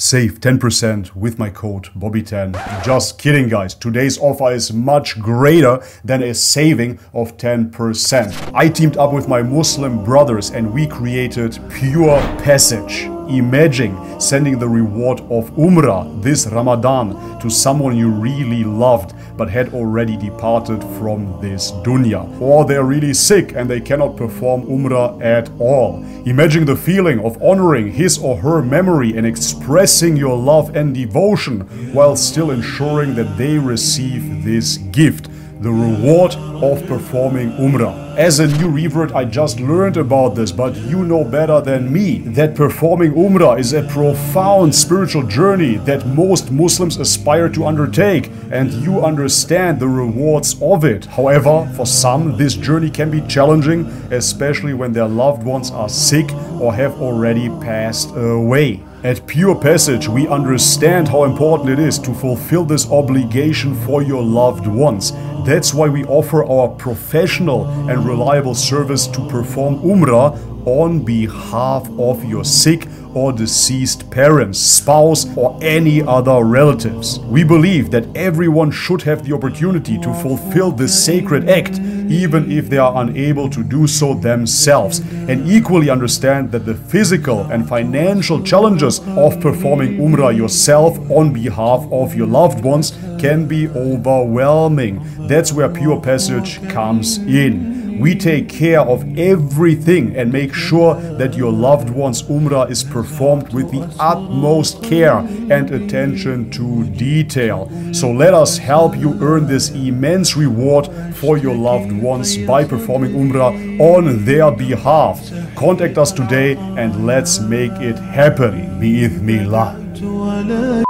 Save 10% with my code Bobby10. Just kidding, guys. Today's offer is much greater than a saving of 10%. I teamed up with my Muslim brothers and we created Pure Passage. Imagine sending the reward of Umrah this Ramadan to someone you really loved but had already departed from this dunya. Or they're really sick and they cannot perform Umrah at all. Imagine the feeling of honoring his or her memory and expressing your love and devotion while still ensuring that they receive this gift the reward of performing Umrah. As a new revert, I just learned about this, but you know better than me that performing Umrah is a profound spiritual journey that most Muslims aspire to undertake, and you understand the rewards of it. However, for some, this journey can be challenging, especially when their loved ones are sick or have already passed away. At Pure Passage, we understand how important it is to fulfill this obligation for your loved ones. That's why we offer our professional and reliable service to perform Umrah on behalf of your sick or deceased parents, spouse, or any other relatives. We believe that everyone should have the opportunity to fulfill this sacred act, even if they are unable to do so themselves, and equally understand that the physical and financial challenges of performing Umrah yourself on behalf of your loved ones can be overwhelming. That's where Pure Passage comes in. We take care of everything and make sure that your loved one's Umrah is performed with the utmost care and attention to detail. So let us help you earn this immense reward for your loved ones by performing Umrah on their behalf. Contact us today and let's make it happen. Bi'idhnillah.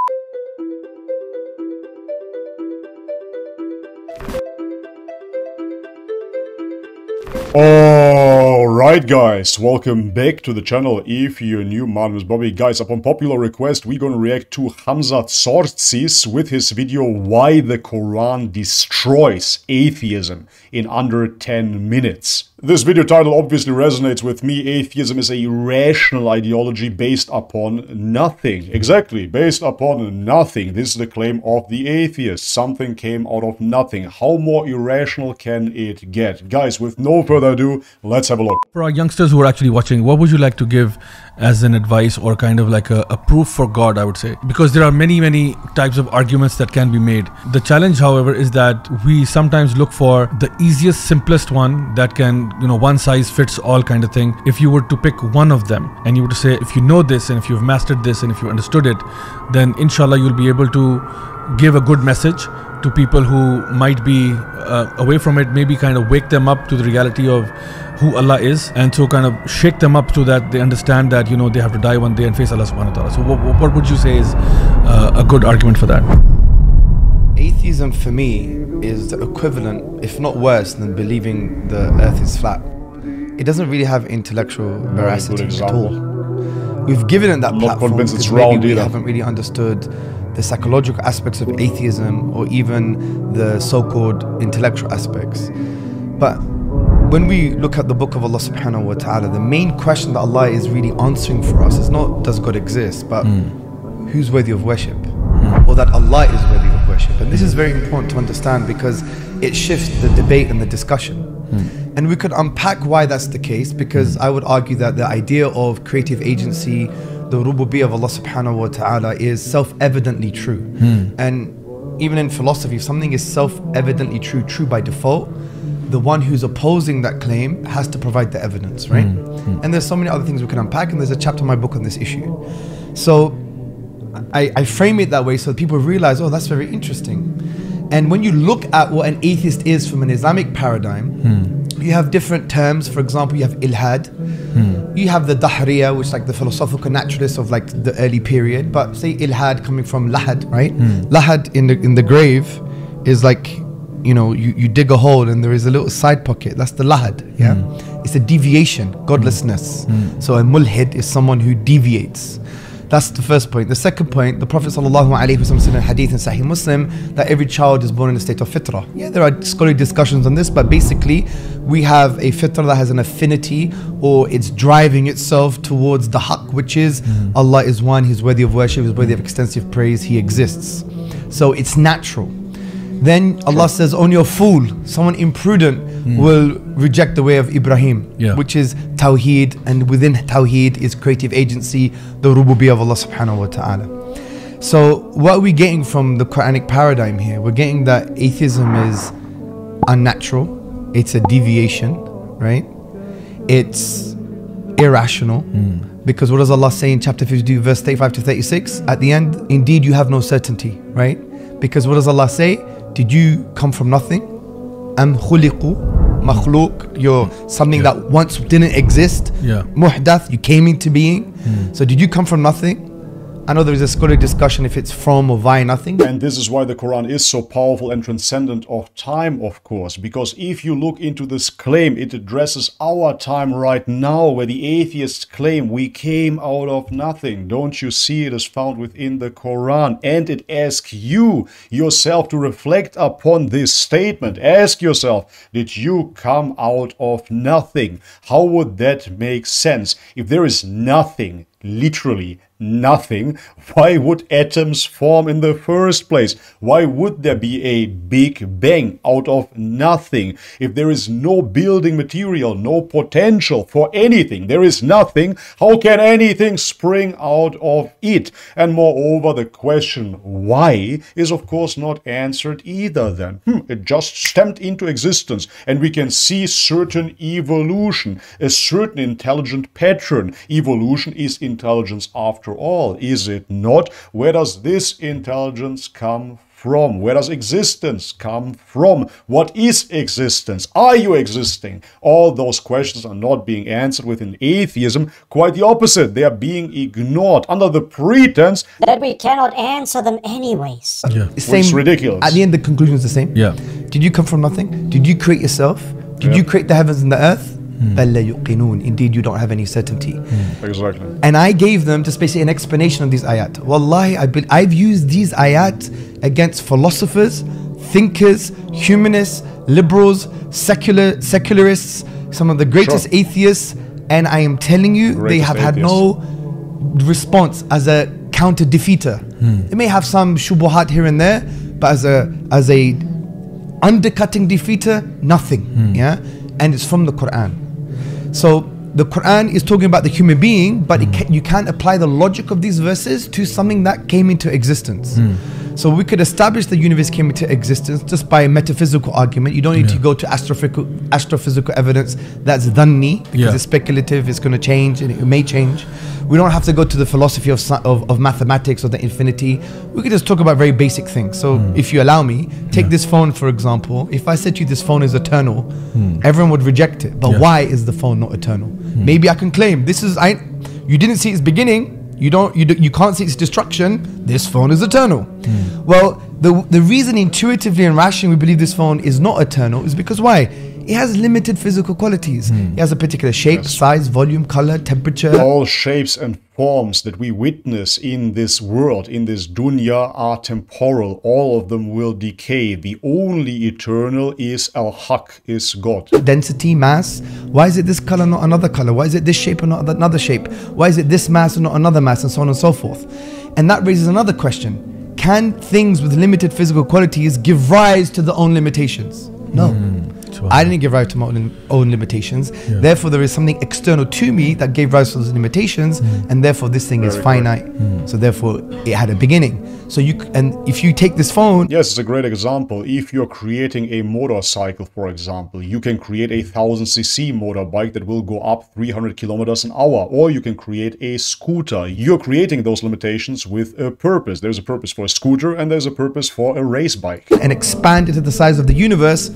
Alright guys, welcome back to the channel. If you're new, my name is Bobby. Guys, upon popular request, we're gonna react to Hamza Tzortzis with his video Why the Quran Destroys Atheism in under 10 minutes. This video title obviously resonates with me. Atheism is a rational ideology based upon nothing. Exactly, based upon nothing. This is the claim of the atheist. Something came out of nothing. How more irrational can it get? Guys, with no further ado, let's have a look. For our youngsters who are actually watching, what would you like to give as an advice or kind of like a, a proof for God, I would say? Because there are many, many types of arguments that can be made. The challenge, however, is that we sometimes look for the easiest, simplest one that can you know one size fits all kind of thing if you were to pick one of them and you were to say if you know this and if you've mastered this and if you understood it then inshallah you'll be able to give a good message to people who might be uh, away from it maybe kind of wake them up to the reality of who Allah is and so kind of shake them up so that they understand that you know they have to die one day and face Allah subhanahu wa ta'ala so what, what would you say is uh, a good argument for that Atheism for me is the equivalent, if not worse, than believing the earth is flat. It doesn't really have intellectual veracity at all. We've given it that I'm platform convinced it's because maybe round we either. haven't really understood the psychological aspects of atheism or even the so-called intellectual aspects. But when we look at the book of Allah subhanahu wa ta'ala, the main question that Allah is really answering for us is not does God exist, but hmm. who's worthy of worship? Hmm. Or that Allah is worthy of worship. And this is very important to understand because it shifts the debate and the discussion. Hmm. And we could unpack why that's the case because I would argue that the idea of creative agency, the rububiyyah of Allah subhanahu wa ta'ala is self-evidently true. Hmm. And even in philosophy, if something is self-evidently true, true by default, the one who's opposing that claim has to provide the evidence, right? Hmm. Hmm. And there's so many other things we can unpack, and there's a chapter in my book on this issue. So I, I frame it that way so that people realize, oh, that's very interesting. And when you look at what an atheist is from an Islamic paradigm, you have different terms. For example, you have ilhad, hmm. you have the dahriya, which is like the philosophical naturalists of like the early period. But say ilhad coming from lahad, right? Hmm. Lahad in the in the grave is like, you know, you, you dig a hole and there is a little side pocket. That's the lahad, yeah. Hmm. It's a deviation, godlessness. So a mulhid is someone who deviates. That's the first point. The second point, the Prophet ﷺ said in hadith in Sahih Muslim that every child is born in a state of fitrah. Yeah, there are scholarly discussions on this, but basically, we have a fitrah that has an affinity or it's driving itself towards the haqq, which is mm. Allah is one, He's worthy of worship, He's worthy of extensive praise, He exists. So it's natural. Then Allah says, Only a fool, someone imprudent, hmm. will reject the way of Ibrahim, Yeah. which is Tawheed, and within Tawheed is creative agency, the rububiyyah of Allah subhanahu wa ta'ala. So, what are we getting from the Quranic paradigm here? We're getting that atheism is unnatural, it's a deviation, right? It's irrational. Hmm. Because what does Allah say in chapter 52, verse 35 to 36? At the end, indeed you have no certainty, right? Because what does Allah say? Did you come from nothing? Am khuliqu, makhluk, you're something Yeah. that once didn't exist. Yeah. Muhdath, you came into being. Hmm. So did you come from nothing? I know there is a scholarly discussion if it's from or via nothing. And this is why the Quran is so powerful and transcendent of time, of course. Because if you look into this claim, it addresses our time right now, where the atheists claim we came out of nothing. Don't you see it is found within the Quran? And it asks you yourself to reflect upon this statement. Ask yourself, did you come out of nothing? How would that make sense? If there is nothing, literally nothing, why would atoms form in the first place? Why would there be a big bang out of nothing? If there is no building material, no potential for anything, there is nothing, how can anything spring out of it? And moreover, the question why is of course not answered either then. Hmm, it just stamped into existence and we can see certain evolution, a certain intelligent pattern. Evolution is intelligence after all, is it not? Where does this intelligence come from? Where does existence come from? What is existence? Are you existing? All those questions are not being answered within atheism. Quite the opposite. They are being ignored under the pretense that we cannot answer them anyways. Yeah. Same, is ridiculous. At the end, the conclusion is the same. Yeah. Did you come from nothing? Did you create yourself? Did you create the heavens and the earth? mm. Indeed, you don't have any certainty. Hmm. Exactly. And I gave them just basically an explanation of these ayat. Wallahi, I be- I've used these ayat against philosophers, thinkers, humanists, liberals, secular secularists, some of the greatest sure. atheists, and I am telling you, greatest they have atheists. had no response as a counter defeater. Hmm. They may have some shubuhat here and there, but as a as a undercutting defeater, nothing. Hmm. Yeah, and it's from the Quran. So the Quran is talking about the human being, but it hmm. ca- you can't apply the logic of these verses to something that came into existence. Hmm. So we could establish the universe came into existence just by a metaphysical argument. You don't need to go to astrophysical, astrophysical evidence that's dhanni because Yeah. it's speculative, it's going to change and it may change. We don't have to go to the philosophy of, of, of mathematics or the infinity. We could just talk about very basic things. So, hmm. if you allow me, take this phone for example. If I said to you this phone is eternal, hmm. everyone would reject it. But Yeah. why is the phone not eternal? Hmm. Maybe I can claim this is I. You didn't see its beginning. You don't. You, do, you can't see its destruction. This phone is eternal. Hmm. Well, the the reason intuitively and rationally we believe this phone is not eternal is because why? It has limited physical qualities. Hmm. It has a particular shape, size, volume, color, temperature. all shapes and forms that we witness in this world, in this dunya, are temporal. All of them will decay. The only eternal is Al Haq, is God. density, mass. Why is it this color, not another color? Why is it this shape and not another shape? Why is it this mass and not another mass, and so on and so forth? And that raises another question: Can things with limited physical qualities give rise to their own limitations? No. Hmm. I didn't give rise to my own, own limitations. Therefore, there is something external to me that gave rise to those limitations, mm. and therefore this thing is Very finite. Mm. So therefore, it had a beginning. So you and if you take this phone, Yes, it's a great example. If you're creating a motorcycle, for example, you can create a 1000cc motorbike that will go up 300 kilometers an hour, or you can create a scooter. You're creating those limitations with a purpose. There's a purpose for a scooter, and there's a purpose for a race bike. and expand it to the size of the universe,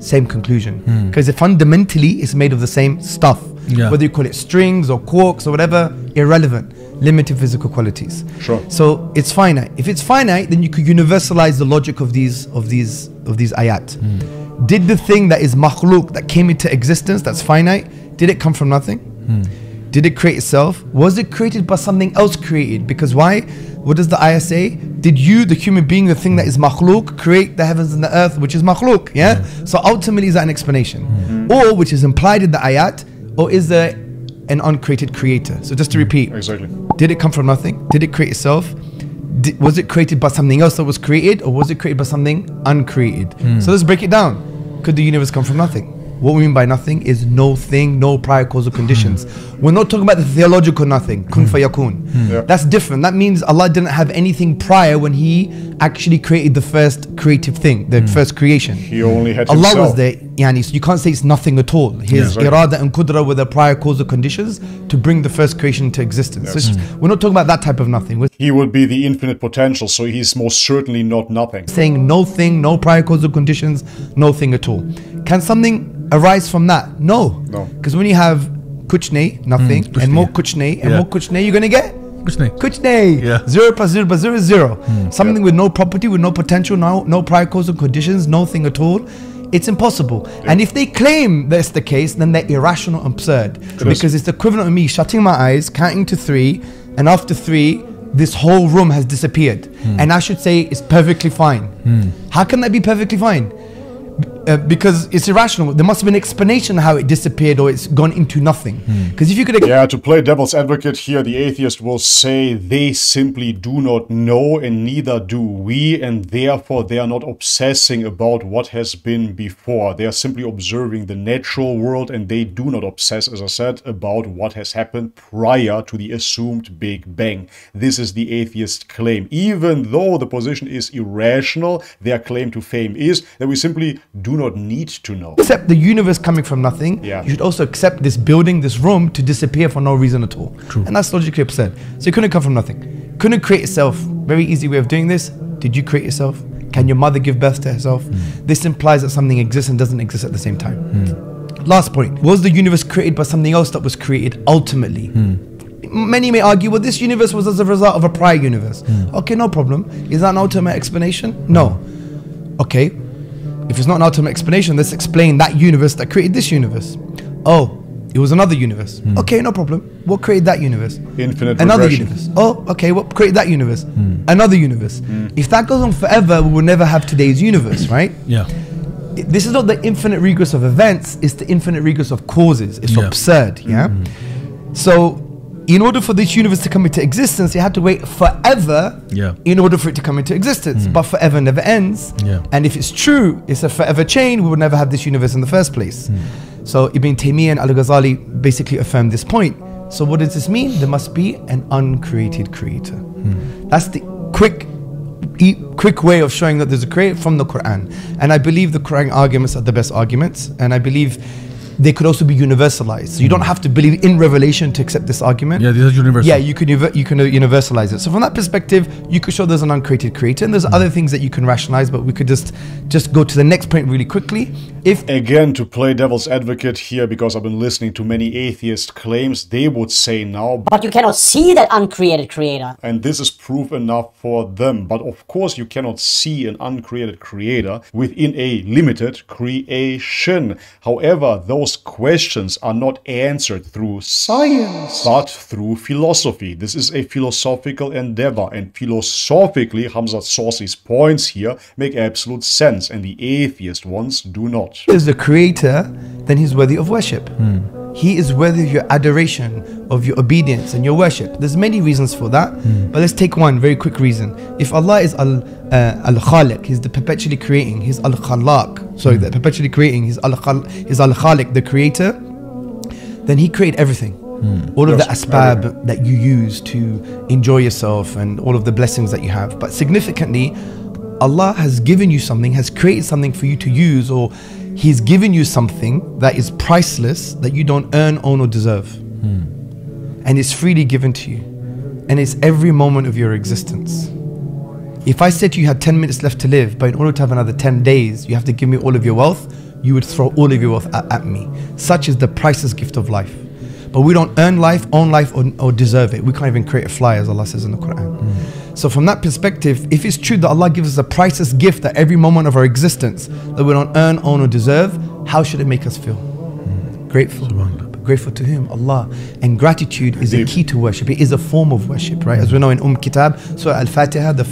same conclusion. Hmm. Because it fundamentally is made of the same stuff. Yeah. Whether you call it strings or quarks or whatever, irrelevant. Limited physical qualities. Sure. So it's finite. If it's finite, then you could universalize the logic of these of these of these ayat. Hmm. Did the thing that is makhluk that came into existence, that's finite, did it come from nothing? Hmm. Did it create itself? Was it created by something else created? Because why? What does the ayah say? Did you, the human being, the thing that is makhluk, create the heavens and the earth, which is makhluk? Yeah? So ultimately, is that an explanation? Mm-hmm. Or, which is implied in the ayat, or is there an uncreated creator? So just to mm-hmm. repeat, Exactly. did it come from nothing? Did it create itself? Did, was it created by something else that was created, or was it created by something uncreated? Mm. So let's break it down. Could the universe come from nothing? What we mean by nothing is no thing, no prior causal conditions. Hmm. We're not talking about the theological nothing, kun hmm. fayakun. Hmm. Yeah. That's different. That means Allah didn't have anything prior when He actually created the first creative thing, the first creation. He only had Allah himself. was there, yani, so you can't say it's nothing at all. His Yeah. irada and kudra were the prior causal conditions to bring the first creation into existence. So Yes. it's- we're not talking about that type of nothing. We're He would be the infinite potential, so he's most certainly not nothing. saying no thing, no prior causal conditions, no thing at all. Can something arise from that? No. No. Because when you have kuchne, nothing, kuchne. and more kuchne, and Yeah. more kuchne, you're going to get Kuch nahi. Kuchne. Yeah. Zero plus zero plus zero is zero. Mm, something with no property, with no potential, no, no prior causal conditions, no thing at all. It's impossible. And if they claim that's the case, then they're irrational and absurd. because it's the equivalent of me shutting my eyes, counting to three, and after three, this whole room has disappeared. Hmm. And I should say it's perfectly fine. Hmm. How can that be perfectly fine? Uh, because it's irrational. There must have been an explanation how it disappeared or it's gone into nothing. Because if you could Yeah, to play devil's advocate here, the atheist will say they simply do not know and neither do we, and therefore they are not obsessing about what has been before. They are simply observing the natural world and they do not obsess, as I said, about what has happened prior to the assumed Big Bang. This is the atheist claim. Even though the position is irrational, their claim to fame is that we simply do not need to know. accept the universe coming from nothing, Yeah. you should also accept this building, this room to disappear for no reason at all. True. And that's logically absurd. So it couldn't come from nothing. Couldn't create itself. Very easy way of doing this. Did you create yourself? Can your mother give birth to herself? Hmm. This implies that something exists and doesn't exist at the same time. Hmm. Last point. Was the universe created by something else that was created ultimately? Hmm. Many may argue, well, this universe was as a result of a prior universe. Okay, no problem. Is that an ultimate explanation? No. Okay, if it's not an ultimate explanation, let's explain that universe that created this universe. Oh, it was another universe. Hmm. Okay, no problem. What created that universe? Infinite Another regression. universe. Oh, okay. What created that universe? Hmm. Another universe. Hmm. If that goes on forever, we will never have today's universe, right? Yeah. This is not the infinite regress of events, it's the infinite regress of causes. It's Yeah. absurd, yeah? So, in order for this universe to come into existence, it had to wait forever Yeah. in order for it to come into existence. Hmm. But forever never ends. Yeah. And if it's true, it's a forever chain, we would never have this universe in the first place. Hmm. So, Ibn Taymiyyah and Al Ghazali basically affirmed this point. So, what does this mean? There must be an uncreated creator. Hmm. That's the quick e- quick way of showing that there's a creator from the Quran. And I believe the Quran arguments are the best arguments. And I believe they could also be universalized. So you don't have to believe in revelation to accept this argument. Yeah, these are universal. Yeah, you can you can uh, universalize it. So from that perspective, you could show there's an uncreated creator, and there's other things that you can rationalize. But we could just just go to the next point really quickly. If Again, to play devil's advocate here, because I've been listening to many atheist claims, they would say now, But you cannot see that uncreated creator. and this is proof enough for them. But of course, you cannot see an uncreated creator within a limited creation. However, those questions are not answered through science, but through philosophy. This is a philosophical endeavor, and philosophically, Hamza Tzortzis's points here make absolute sense, and the atheist ones do not. is the creator, then he's worthy of worship. Hmm. He is worthy of your adoration, of your obedience and your worship. There's many reasons for that, hmm. but let's take one very quick reason. If Allah is Al uh, Al Khaliq, He's the perpetually creating. He's Al Khalaq. Sorry, hmm. the perpetually creating. He's Al Khal- He's Al Khaliq, the creator. Then He created everything. Hmm. All of the Yes, asbab that you use to enjoy yourself and all of the blessings that you have. But significantly, Allah has given you something, has created something for you to use, or He's given you something that is priceless that you don't earn, own, or deserve. Hmm. And it's freely given to you. And it's every moment of your existence. If I said you had 10 minutes left to live, but in order to have another 10 days, you have to give me all of your wealth, you would throw all of your wealth at, at me. Such is the priceless gift of life. But we don't earn life, own life, or, or deserve it. We can't even create a fly, as Allah says in the Quran. Hmm. So, from that perspective, if it's true that Allah gives us a priceless gift at every moment of our existence that we don't earn, own, or deserve, how should it make us feel? Grateful. grateful to whom? Allah. And gratitude is a key to worship. It is a form of worship, right? As we know in Umm Kitab, Surah Al-Fatiha, the,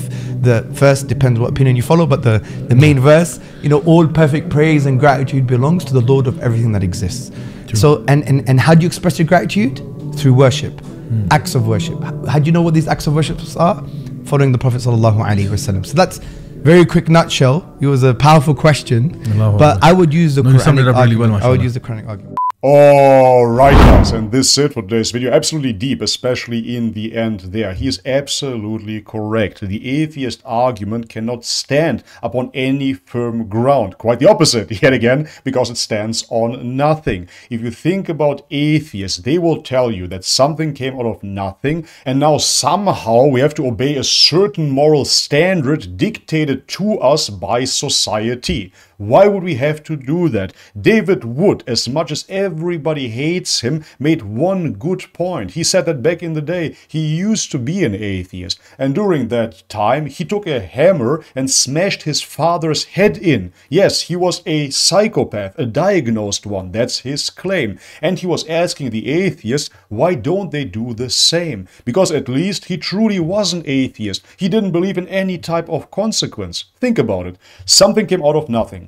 the first depends what opinion you follow, but the, the main verse, you know, all perfect praise and gratitude belongs to the Lord of everything that exists. So, and, and, and how do you express your gratitude? Through worship, acts of worship. How do you know what these acts of worship are? Following the Prophet sallallahu alaihi wasallam. So that's very quick nutshell. It was a powerful question, Allahu but Akbar. I would use the No, you summed it Quranic really well. I would use the Quranic argument. Alright guys, and this is it for today's video. Absolutely deep, especially in the end there. He is absolutely correct. The atheist argument cannot stand upon any firm ground. Quite the opposite, yet again, because it stands on nothing. If you think about atheists, they will tell you that something came out of nothing, and now somehow we have to obey a certain moral standard dictated to us by society. Why would we have to do that? David Wood, as much as everybody hates him, made one good point. He said that back in the day he used to be an atheist, and during that time he took a hammer and smashed his father's head in. Yes, he was a psychopath, a diagnosed one, that's his claim. And he was asking the atheists, why don't they do the same? Because at least he truly was an atheist. He didn't believe in any type of consequence. Think about it. Something came out of nothing.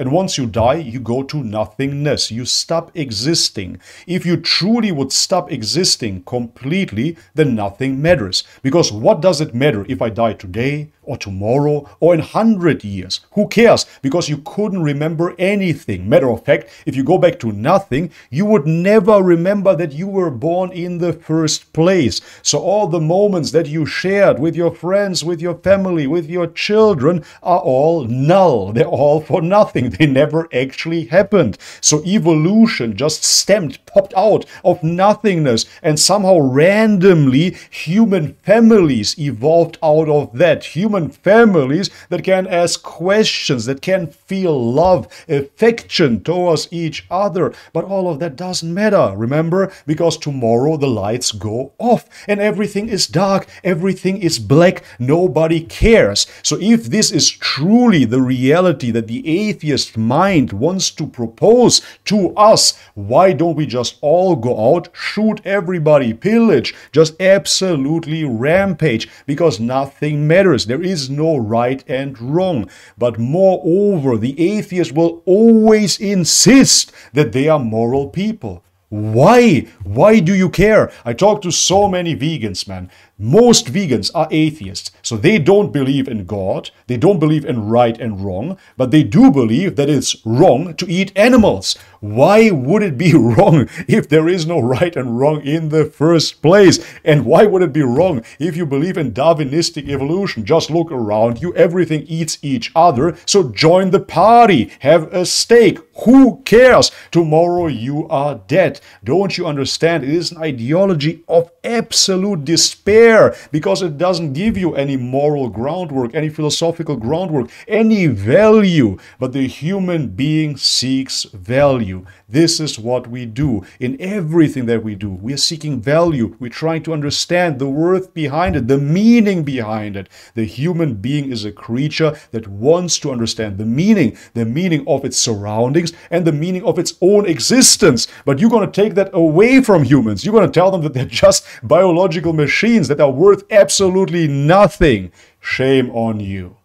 And once you die, you go to nothingness. You stop existing. If you truly would stop existing completely, then nothing matters. Because what does it matter if I die today or tomorrow or in 100 years? Who cares? Because you couldn't remember anything. Matter of fact, if you go back to nothing, you would never remember that you were born in the first place. So all the moments that you shared with your friends, with your family, with your children are all null. They're all for nothing. They never actually happened. So evolution just stemmed, popped out of nothingness, and somehow randomly human families evolved out of that. Human families that can ask questions, that can feel love, affection towards each other. But all of that doesn't matter, remember? Because tomorrow the lights go off and everything is dark, everything is black, nobody cares. So if this is truly the reality that the atheist mind wants to propose to us, why don't we just all go out, shoot everybody, pillage, just absolutely rampage? Because nothing matters. There is no right and wrong. But moreover, the atheist will always insist that they are moral people. Why? Why do you care? I talk to so many vegans, man. Most vegans are atheists, so they don't believe in God, they don't believe in right and wrong, but they do believe that it's wrong to eat animals. Why would it be wrong if there is no right and wrong in the first place? And why would it be wrong if you believe in Darwinistic evolution? Just look around you, everything eats each other, so join the party, have a stake. Who cares? Tomorrow you are dead. Don't you understand? It is an ideology of absolute despair because it doesn't give you any moral groundwork, any philosophical groundwork, any value. But the human being seeks value. This is what we do in everything that we do. We are seeking value. We're trying to understand the worth behind it, the meaning behind it. The human being is a creature that wants to understand the meaning, the meaning of its surroundings, and the meaning of its own existence. But you're going to take that away from humans. You're going to tell them that they're just biological machines are worth absolutely nothing. Shame on you.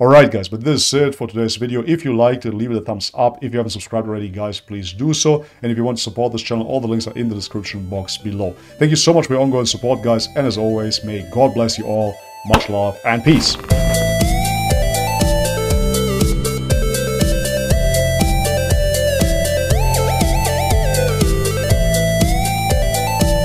Alright guys, but this is it for today's video. If you liked it, leave it a thumbs up. If you haven't subscribed already, guys, please do so. And if you want to support this channel, all the links are in the description box below. Thank you so much for your ongoing support, guys. And as always, may God bless you all. Much love and peace.